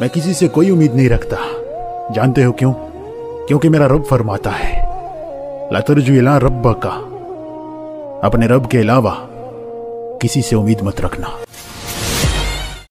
मैं किसी से कोई उम्मीद नहीं रखता। जानते हो क्यों? क्योंकि मेरा रब फरमाता है लतरजुला रब का अपने रब के अलावा किसी से उम्मीद मत रखना।